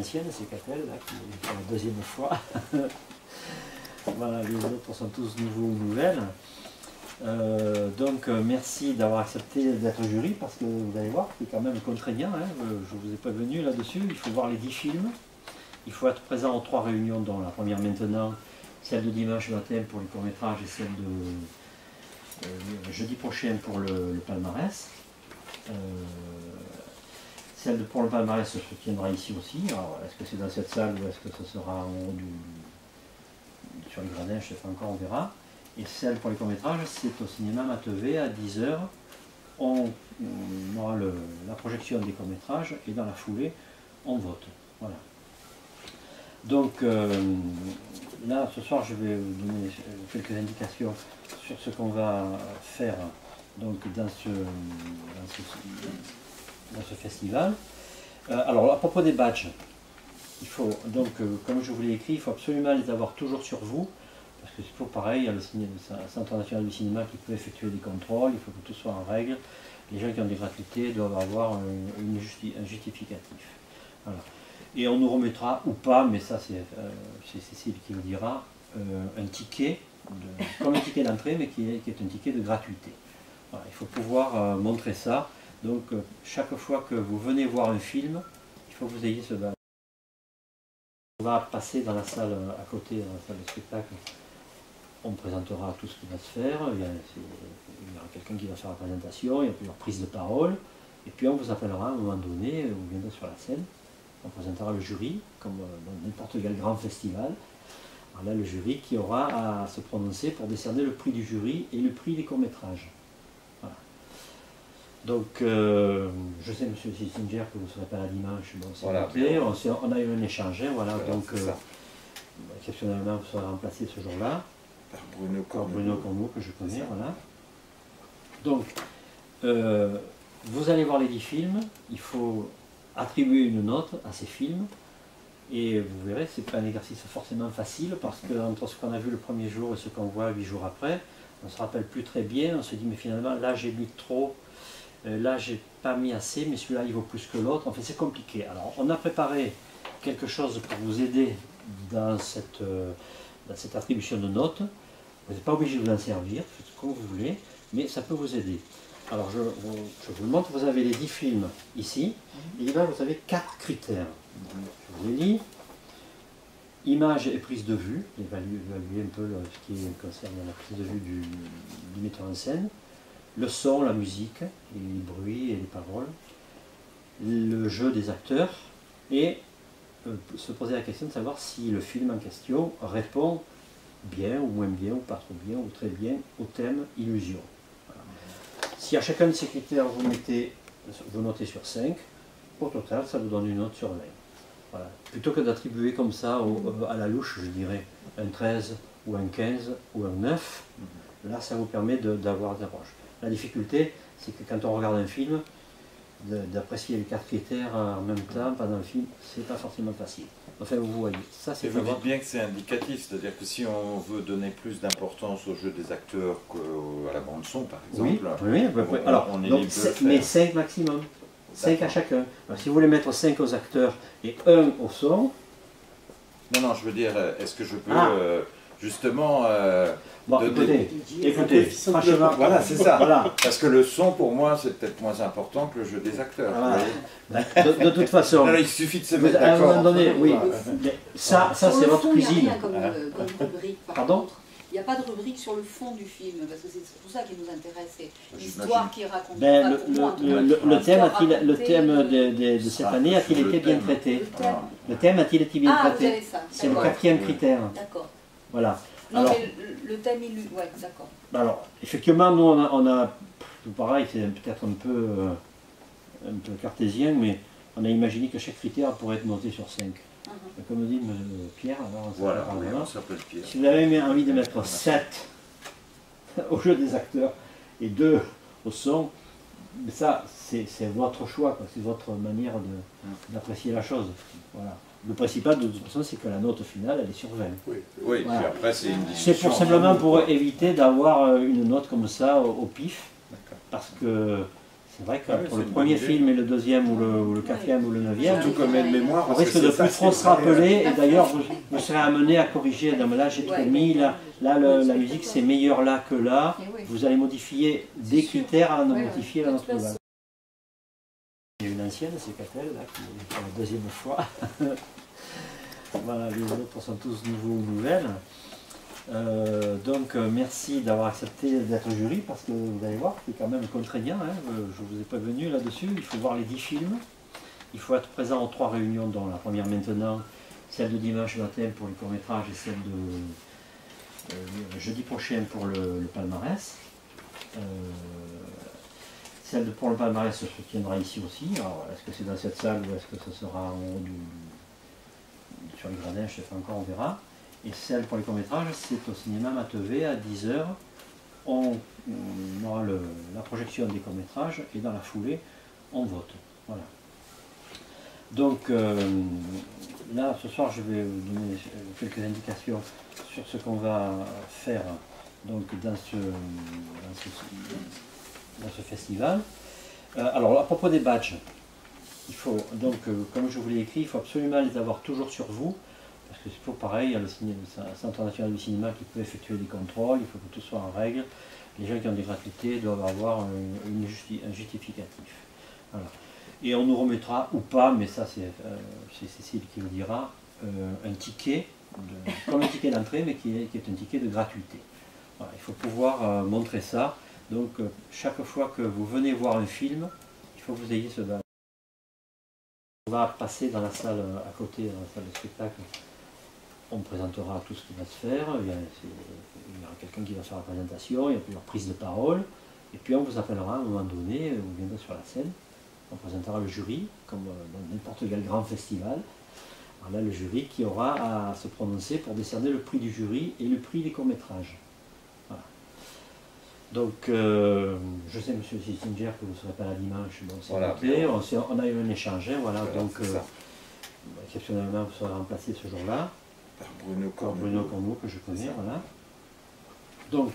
ancienne, c'est Catel, qui est la deuxième fois. voilà, les autres sont tous nouveaux ou nouvelles. Euh, donc euh, merci d'avoir accepté d'être jury parce que vous allez voir, c'est quand même contraignant. hein. Euh, Je vous ai pas venu là-dessus. Il faut voir les 10 films. Il faut être présent aux trois réunions, dont la première maintenant, celle de dimanche matin pour les courts-métrages et celle de jeudi prochain pour le, palmarès. Celle de, pour le palmarès se tiendra ici aussi. Est-ce que c'est dans cette salle ou est-ce que ce sera en haut du, sur le gradin, je ne sais pas encore, on verra. Et celle pour les courts-métrages, c'est au cinéma Matevé à 10h. On, aura la projection des courts-métrages et dans la foulée, on vote. Voilà. Donc euh, là, ce soir, je vais vous donner quelques indications sur ce qu'on va faire donc, dans, ce, dans ce festival. Euh, alors, à propos des badges, il faut donc, euh, comme je vous l'ai écrit, il faut absolument les avoir toujours sur vous, parce que c'est toujours pareil, il y a le, Centre national du cinéma qui peut effectuer des contrôles, il faut que tout soit en règle. Les gens qui ont des gratuités doivent avoir un, justificatif. Et on nous remettra, ou pas, mais ça c'est euh, Cécile qui le dira, un ticket, comme un ticket d'entrée, mais qui est, un ticket de gratuité. Il faut pouvoir montrer ça. Donc euh, chaque fois que vous venez voir un film, il faut que vous ayez ce badge. On va passer dans la salle euh, à côté, dans la salle de spectacle. On présentera tout ce qui va se faire. Il y, aura quelqu'un qui va faire la présentation, il y a plusieurs prises de parole. Et puis on vous appellera à un moment donné, euh, vous viendrez sur la scène. On présentera le jury, comme dans n'importe quel grand festival. Alors là, le jury qui aura à se prononcer pour décerner le prix du jury et le prix des courts-métrages. Donc, euh, je sais, monsieur Sissinger, que vous ne serez pas là dimanche. Bon, c'est Voilà. On, s'est- on a eu un échange, hein, voilà. Voilà, donc, euh, exceptionnellement, vous serez remplacé ce jour-là Par Bruno par. Bruno Corneau, que je connais, voilà. Donc, euh, vous allez voir les 10 films, il faut attribuer une note à ces films, et vous verrez, c'est pas un exercice forcément facile, parce que entre ce qu'on a vu le premier jour et ce qu'on voit huit jours après, on se rappelle plus très bien, on se dit, mais finalement, là j'ai mis trop, là j'ai pas mis assez, mais celui-là il vaut plus que l'autre, enfin c'est compliqué. Alors, on a préparé quelque chose pour vous aider dans cette, euh, dans cette attribution de notes. Vous n'êtes pas obligé de vous en servir, faites que vous voulez, mais ça peut vous aider. Alors je, vous- vous le montre, vous avez les 10 films ici, et là vous avez quatre critères. Je vous les lis. Image et prise de vue, évaluer, un peu ce qui concerne la prise de vue du metteur en scène. Le son, la musique, les bruits et les paroles. Le jeu des acteurs. Et euh, se poser la question de savoir si le film en question répond bien ou moins bien, ou pas trop bien, ou très bien au thème illusion. Voilà. Si à chacun de ces critères vous mettez, vous notez sur 5, au total ça vous donne une note sur 20. Voilà. Plutôt que d'attribuer comme ça au- euh, à la louche, je dirais, un 13 ou un 15 ou un 9, là ça vous permet de- d'avoir des approches. La difficulté, c'est que quand on regarde un film, d'apprécier les quatre critères en même temps pendant le film, c'est pas forcément facile. Enfin, vous voyez, ça Et c'est vous vraiment- dites bien que c'est indicatif, c'est-à-dire que si on veut donner plus d'importance au jeu des acteurs qu'à la bande son, par exemple, oui, on- Alors, on est donc, mais faire. 5 maximum. 5 à chacun. Alors, si vous voulez mettre 5 aux acteurs et 1 au son, non, non, je veux dire, euh, est-ce que je peux Ah. euh, justement euh, bon, donner- écoutez, écoutez, franchement, Voilà, c'est ça. Voilà. Parce que le son, pour moi, c'est peut-être moins important que le jeu des acteurs. Voilà. De, de toute façon, Non, non, il suffit de se mettre à un d'accord. moment donné, oui, mais ça, ça c'est votre fond, il n'y a cuisine. rien comme, euh, comme rubrique, par Pardon contre. Il n'y a pas de rubrique sur le fond du film, parce que c'est tout ça qui nous intéresse. C'est J'imagine. l'histoire qui est racontée. Ben, le, le- le- cas. le- thème le thème euh, de, de- de cette Ah, année a-t-il été bien traité Le thème. A-t-il été bien Ah, traité. C'est le quatrième critère. D'accord. Voilà. Non, Alors- mais le, le thème. Ouais, d'accord. Alors, effectivement, nous, on a, on a tout pareil, c'est peut-être un peu, euh, un peu cartésien, mais on a imaginé que chaque critère pourrait être noté sur 5. Mhm. Comme dit euh, Pierre, alors, on Voilà, on Pierre. si vous avez envie de mettre 7 au jeu des acteurs et 2 au son, mais ça, c'est votre choix, c'est votre manière de- d'apprécier la chose. Voilà. Le principal, de toute façon, c'est que la note finale, elle est sur 20. Oui, Voilà. puis après, c'est une C'est pour simplement pour éviter d'avoir euh, une note comme ça au, au pif, parce que C'est vrai que Ouais, pour le premier film et le deuxième ou le, ou le quatrième ou le neuvième, Surtout comme aide-mémoire. on risque que de plus trop se rappeler et d'ailleurs vous, vous serez amené à corriger. Non, mais là j'ai trop mis, là, là le- la musique c'est meilleur là que là. Oui. Vous allez modifier des critères avant de modifier la note globale. C'est Catel, qui est la deuxième fois. voilà, les autres sont tous nouveaux ou nouvelles. Euh, donc euh, merci d'avoir accepté d'être jury parce que vous allez voir, c'est quand même contraignant. hein. Euh, Je vous ai prévenu là-dessus, il faut voir les 10 films. Il faut être présent aux trois réunions, dont la première maintenant, celle de dimanche matin pour les courts-métrages et celle de jeudi prochain pour le, palmarès. Celle de, pour le palmarès se tiendra ici aussi. Est-ce que c'est dans cette salle ou est-ce que ce sera sur le gradin, je ne sais pas encore, on verra. Et celle pour les courts-métrages, c'est au cinéma Matevé à 10h. On, aura la projection des courts-métrages et dans la foulée, on vote. Voilà. Donc euh, là, ce soir, je vais vous donner quelques indications sur ce qu'on va faire donc, dans, ce, dans, ce, dans ce festival. Euh, alors, à propos des badges, il faut, donc, euh, comme je vous l'ai écrit, il faut absolument les avoir toujours sur vous, parce que c'est toujours pareil, il y a le, Centre national du cinéma qui peut effectuer des contrôles, il faut que tout soit en règle. Les gens qui ont des gratuités doivent avoir un, justificatif. Et on nous remettra, ou pas, mais ça c'est euh, Cécile qui le dira, euh, un ticket, comme un ticket d'entrée, mais qui est, un ticket de gratuité. Il faut pouvoir montrer ça. Donc euh, chaque fois que vous venez voir un film, il faut que vous ayez ce badge. On va passer dans la salle euh, à côté, dans la salle de spectacle. On présentera tout ce qui va se faire. Il y, aura quelqu'un qui va faire la présentation, il y a plusieurs prises de parole. Et puis on vous appellera à un moment donné, vous viendrez sur la scène. On présentera le jury, comme euh, dans n'importe quel grand festival. Alors là, le jury qui aura à se prononcer pour décerner le prix du jury et le prix des courts-métrages. Donc, euh, je sais, monsieur Sissinger, que vous ne serez pas là dimanche. Bon, c'est Voilà. On, s'est- on a eu un échange, hein, voilà. Voilà, donc, euh, exceptionnellement, vous serez remplacé ce jour-là Par Bruno Corneau. Bruno Corneau, que je connais, voilà. Donc,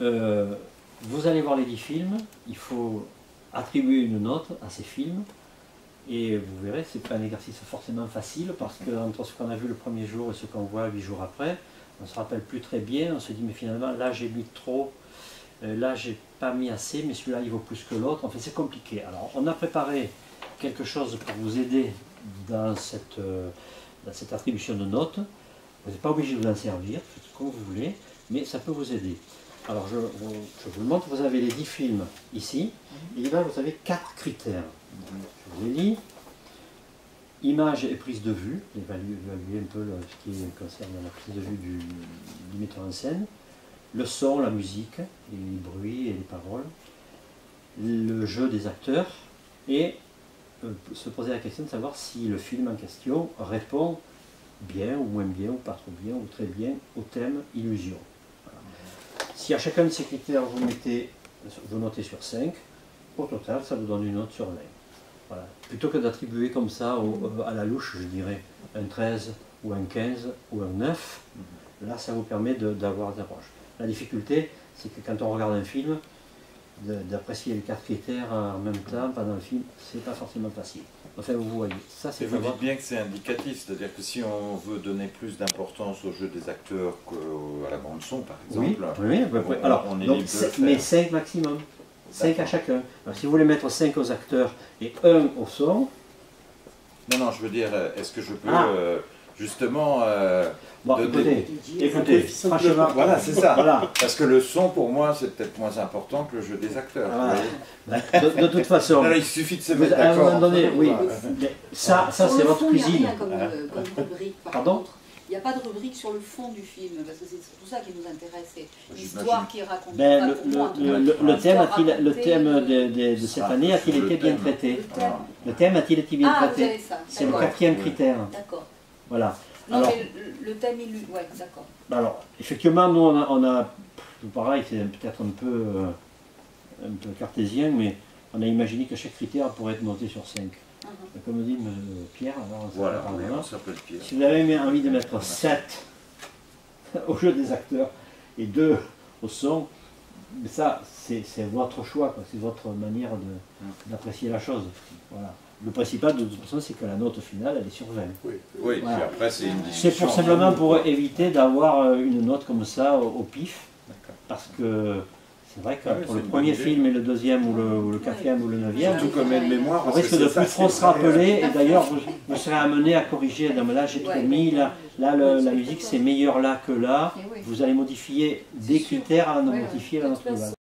euh, vous allez voir les 10 films, il faut attribuer une note à ces films, et vous verrez, c'est pas un exercice forcément facile, parce que entre ce qu'on a vu le premier jour et ce qu'on voit 8 jours après, on se rappelle plus très bien, on se dit, mais finalement, là j'ai mis trop, euh, là j'ai pas mis assez, mais celui-là il vaut plus que l'autre, enfin c'est compliqué. Alors, on a préparé quelque chose pour vous aider dans cette, euh, dans cette attribution de notes. Vous n'êtes pas obligé de vous en servir, faites que vous voulez, mais ça peut vous aider. Alors je, je vous le montre, vous avez les 10 films ici, et là vous avez 4 critères. Je vous les lis. Image et prise de vue, évaluer, évaluer un peu le- ce qui concerne la prise de vue du, du metteur en scène. Le son, la musique, les bruits et les paroles. Le jeu des acteurs. Et euh, se poser la question de savoir si le film en question répond bien ou moins bien, ou pas trop bien, ou très bien au thème illusion. Si à chacun de ces critères vous mettez, vous notez sur 5, au total ça vous donne une note sur 20. Voilà. Plutôt que d'attribuer comme ça euh, à la louche, je dirais, un 13 ou un 15 ou un 9, là ça vous permet d'avoir des approches. La difficulté, c'est que quand on regarde un film, d'apprécier les quatre critères en même temps pendant le film, c'est pas forcément facile. Enfin, vous voyez, ça c'est Et vous dites bien que c'est indicatif, c'est-à-dire que si on veut donner plus d'importance au jeu des acteurs qu'à la bande son, par Oui, exemple, oui, peu près. on- Alors, on donc, mais 5 maximum. 5 à chacun. Alors, si vous voulez mettre 5 aux acteurs et 1 au son, Non, non, je veux dire, euh, est-ce que je peux Ah. euh, justement. euh, bon, de- écoutez, écoutez, franchement, Voilà, c'est ça. Voilà. Parce que le son, pour moi, c'est peut-être moins important que le jeu des acteurs. Voilà. vous voyez. De, de toute façon, il suffit de se mettre à un moment donné, oui, mais ça, ça c'est votre cuisine. rien comme, Hein euh, comme rubrique, par Pardon contre. Il n'y a pas de rubrique sur le fond du film, parce que c'est tout ça qui nous intéresse. C'est J'imagine. l'histoire qui est racontée. Ben, le, moi, le- le- le thème le thème de, de- de cette Ah, année a-t-il été bien traité le thème. A-t-il été bien Ah, traité. C'est le quatrième Oui. critère. D'accord. Voilà. Non, Alors- mais le, le thème illu... Ouais, d'accord. Alors, effectivement, nous, on a, on a- pareil, c'est peut-être un peu, euh, un peu cartésien, mais on a imaginé que chaque critère pourrait être noté sur 5. Mhm. Comme dit M. Pierre, alors, ça Voilà, Pierre. si vous avez envie de mettre 7 au jeu des acteurs et 2 au son, mais ça, c'est votre choix, c'est votre manière Mm. d'apprécier la chose. Voilà. Le principal, de toute façon, c'est que la note finale, elle est sur 20. Oui. Oui, puis après c'est une C'est pour simplement pour éviter d'avoir euh, une note comme ça au, pif, D'accord. parce que c'est vrai que Ah oui, pour le premier idée. film et le deuxième ou le, ou le quatrième ou le neuvième, Surtout comme aide-mémoire, on parce que risque de plus trop se rappeler, et d'ailleurs vous, vous serez amené à corriger, non mais là j'ai trop Ouais. mis, là, là le- la musique c'est meilleur là que là, vous allez modifier des critères à modifier la note globale.